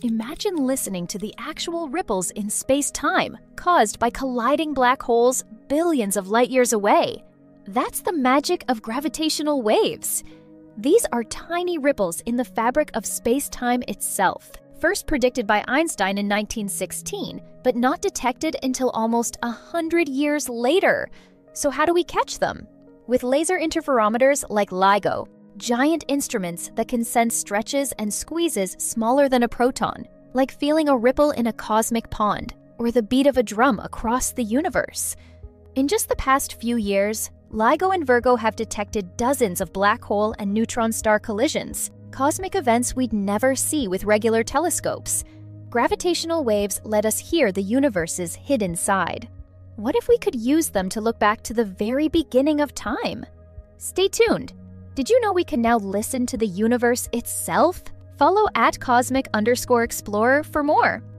Imagine listening to the actual ripples in space time caused by colliding black holes billions of light years away. That's the magic of gravitational waves. These are tiny ripples in the fabric of space time itself, first predicted by Einstein in 1916, but not detected until almost a hundred years later. So, how do we catch them? With laser interferometers like LIGO, giant instruments that can sense stretches and squeezes smaller than a proton, like feeling a ripple in a cosmic pond or the beat of a drum across the universe. In just the past few years, LIGO and Virgo have detected dozens of black hole and neutron star collisions, cosmic events we'd never see with regular telescopes. Gravitational waves let us hear the universe's hidden side. What if we could use them to look back to the very beginning of time? Stay tuned. Did you know we can now listen to the universe itself? Follow at cosmic underscore explorer for more.